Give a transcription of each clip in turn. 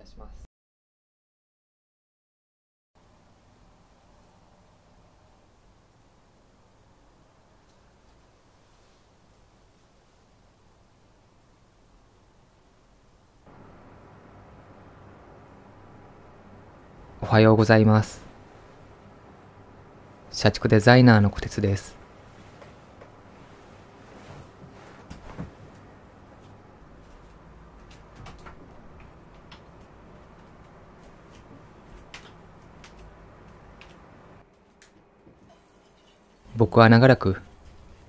たします。おはようございます。社畜デザイナーの小鉄です。僕は長らく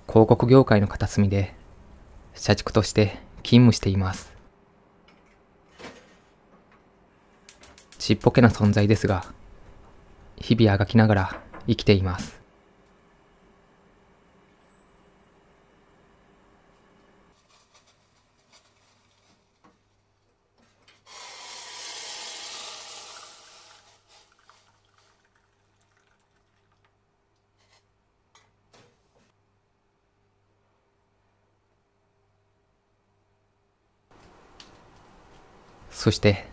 広告業界の片隅で社畜として勤務しています。ちっぽけな存在ですが、日々あがきながら生きています。そして、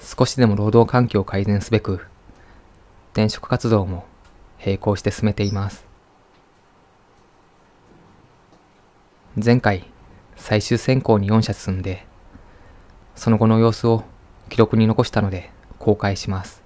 少しでも労働環境を改善すべく、転職活動も並行して進めています。前回、最終選考に4社進んで、その後の様子を記録に残したので公開します。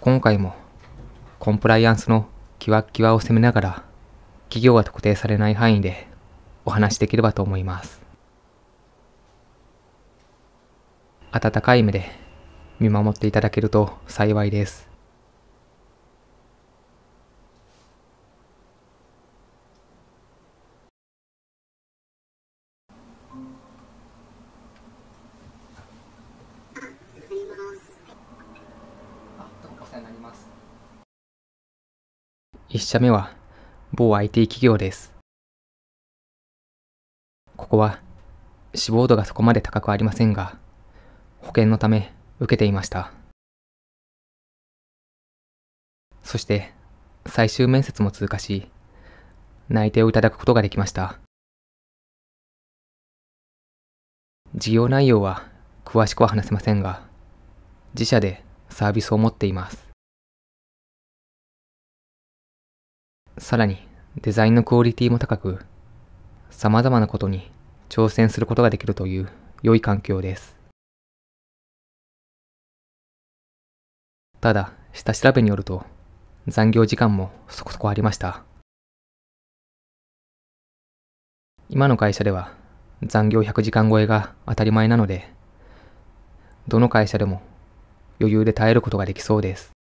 今回もコンプライアンスのキワッキワを攻めながら企業が特定されない範囲でお話しできればと思います。温かい目で見守っていただけると幸いです。お世話になります。1社目は某 IT 企業です。ここは志望度がそこまで高くありませんが、保険のため受けていました。そして最終面接も通過し、内定をいただくことができました。事業内容は詳しくは話せませんが、自社でサービスを持っています。さらにデザインのクオリティも高く、様々なことに挑戦することができるという良い環境です。ただ、下調べによると残業時間もそこそこありました。今の会社では残業100時間超えが当たり前なので、どの会社でも余裕で耐えることができそうです。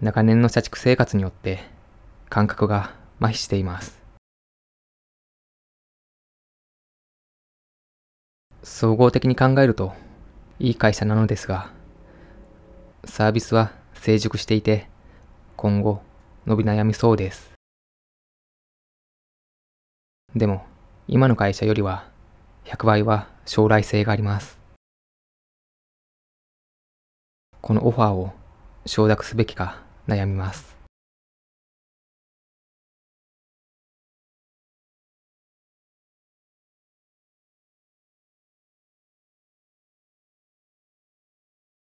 長年の社畜生活によって感覚が麻痺しています。総合的に考えるといい会社なのですが、サービスは成熟していて今後伸び悩みそうです。でも今の会社よりは100倍は将来性があります。このオファーを承諾すべきか悩みます。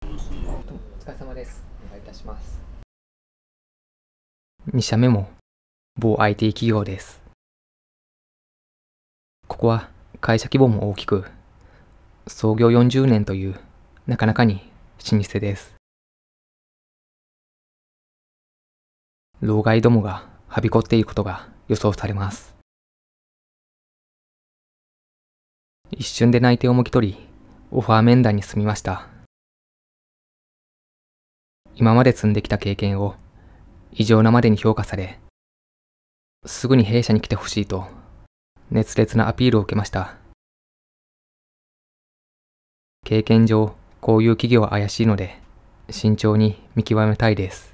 お疲れ様です。お願いいたします。2社目も某 IT 企業です。ここは会社規模も大きく、創業40年というなかなかに老舗です。老害どもがはびこっていることが予想されます。一瞬で内定をもぎ取り、オファー面談に進みました。今まで積んできた経験を異常なまでに評価され、すぐに弊社に来てほしいと熱烈なアピールを受けました。経験上、こういう企業は怪しいので、慎重に見極めたいです。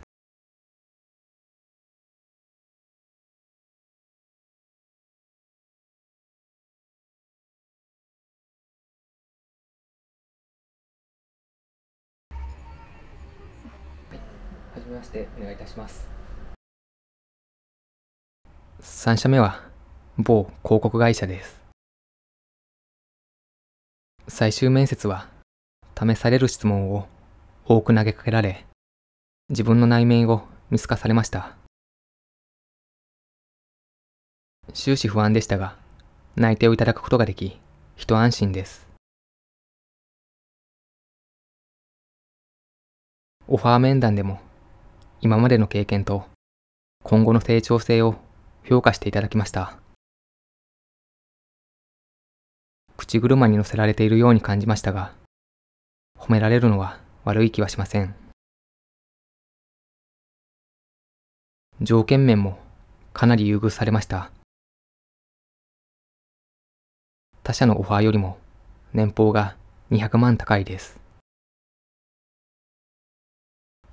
めまして、お願いいたします。3社目は、某広告会社です。最終面接は、試される質問を多く投げかけられ、自分の内面を見透かされました。終始不安でしたが、内定をいただくことができ、一安心です。オファー面談でも、今までの経験と今後の成長性を評価していただきました。口車に乗せられているように感じましたが、褒められるのは悪い気はしません。条件面もかなり優遇されました。他社のオファーよりも年俸が200万高いです。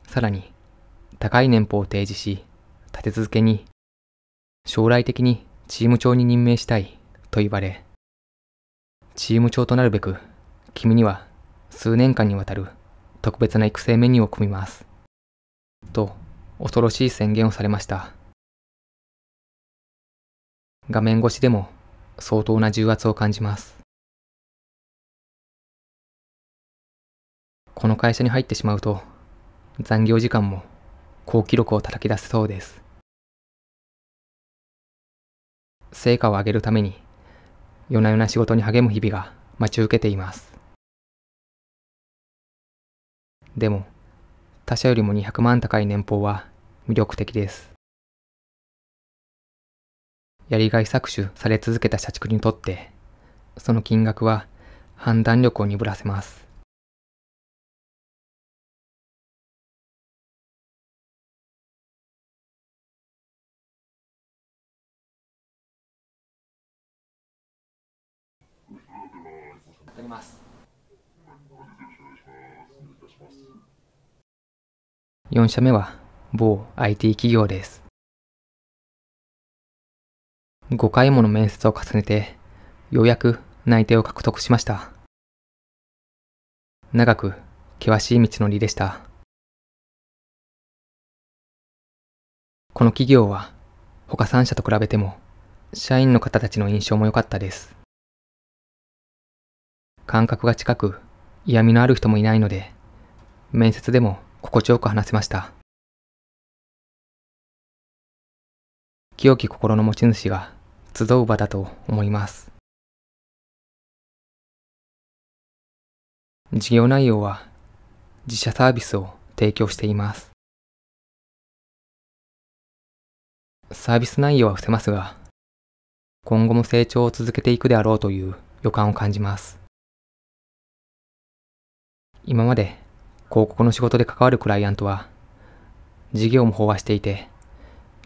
さらに、高い年俸を提示し、立て続けに、将来的にチーム長に任命したいと言われ、チーム長となるべく、君には数年間にわたる特別な育成メニューを組みます。と、恐ろしい宣言をされました。画面越しでも相当な重圧を感じます。この会社に入ってしまうと、残業時間も高記録を叩き出せそうです。成果を上げるために夜な夜な仕事に励む日々が待ち受けています。でも、他社よりも200万高い年俸は魅力的です。やりがい搾取され続けた社畜にとって、その金額は判断力を鈍らせます。当たります。4社目は某 IT 企業です。5回もの面接を重ねて、ようやく内定を獲得しました。長く険しい道のりでした。この企業は他3社と比べても社員の方たちの印象も良かったです。感覚が近く、嫌味のある人もいないので、面接でも心地よく話せました。清き心の持ち主が集う場だと思います。事業内容は自社サービスを提供しています。サービス内容は伏せますが、今後も成長を続けていくであろうという予感を感じます。今まで広告の仕事で関わるクライアントは、事業も飽和していて、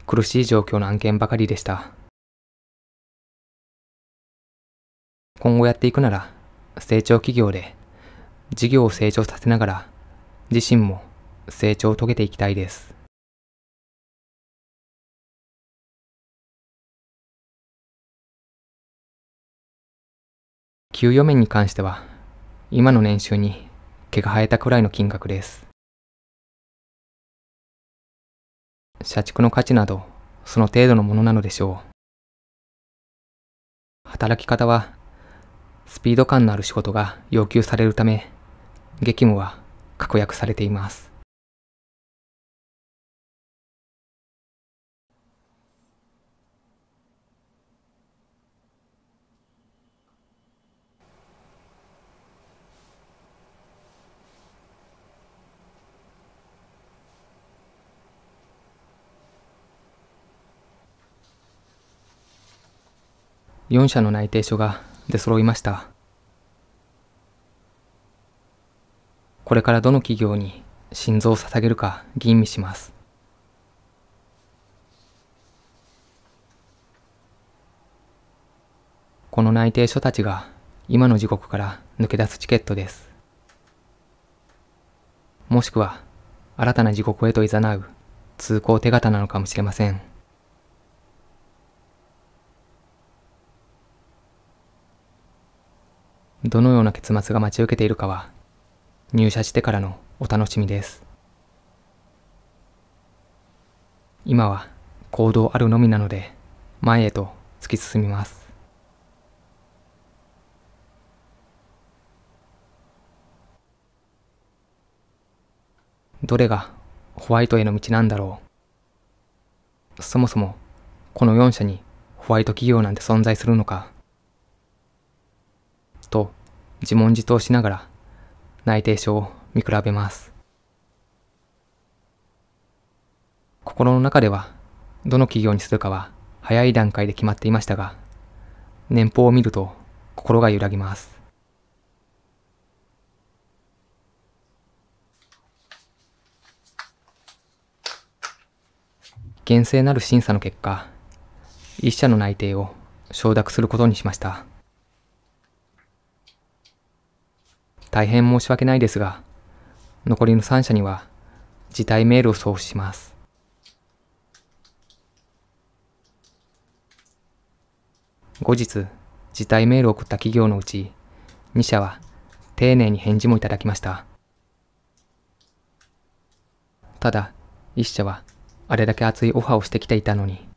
苦しい状況の案件ばかりでした。今後やっていくなら、成長企業で、事業を成長させながら、自身も成長を遂げていきたいです。給与面に関しては、今の年収に毛が生えたくらいの金額です。社畜の価値など、その程度のものなのでしょう。働き方は、スピード感のある仕事が要求されるため、激務は確約されています。4社の内定書が出揃いました。これからどの企業に心臓を捧げるか吟味します。この内定書たちが今の地獄から抜け出すチケットです。もしくは新たな地獄へと誘う通行手形なのかもしれません。どのような結末が待ち受けているかは入社してからのお楽しみです。今は行動あるのみなので前へと突き進みます。どれがホワイトへの道なんだろう。そもそもこの4社にホワイト企業なんて存在するのか。と自問自答しながら内定書を見比べます。心の中ではどの企業にするかは早い段階で決まっていましたが、年俸を見ると心が揺らぎます。厳正なる審査の結果、一社の内定を承諾することにしました。大変申し訳ないですが、残りの3社には辞退メールを送付します。後日、辞退メールを送った企業のうち、2社は丁寧に返事もいただきました。ただ、1社はあれだけ熱いオファーをしてきていたのに、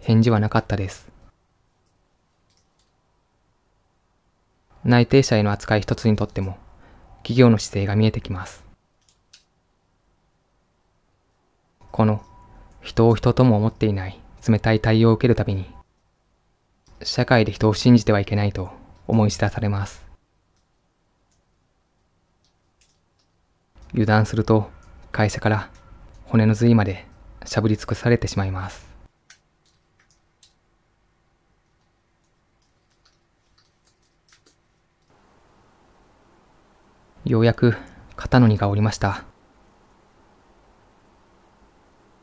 返事はなかったです。内定者への扱い一つにとっても、企業の姿勢が見えてきます。この人を人とも思っていない冷たい対応を受けるたびに、社会で人を信じてはいけないと思い知らされます。油断すると会社から骨の髄までしゃぶり尽くされてしまいます。ようやく肩の荷が下りました。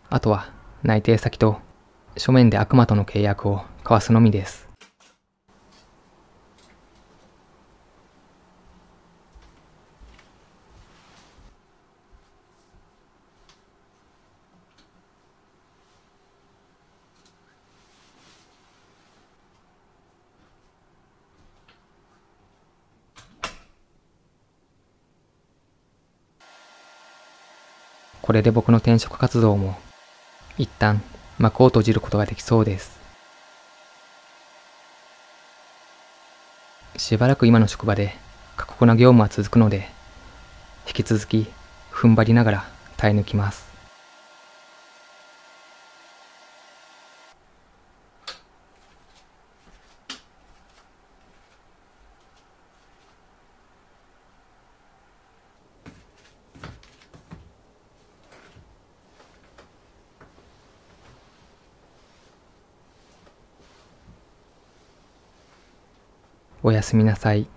あとは内定先と書面で悪魔との契約を交わすのみです。これで僕の転職活動も一旦幕を閉じることができそうです。しばらく今の職場で過酷な業務は続くので、引き続き踏ん張りながら耐え抜きます。おやすみなさい。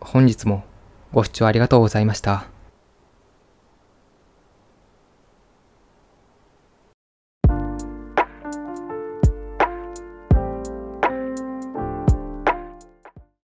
本日もご視聴ありがとうございました。